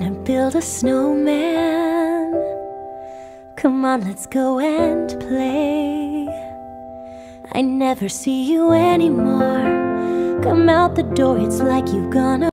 gonna build a snowman. Come on, let's go and play. I never see you anymore. Come out the door, it's like you've gone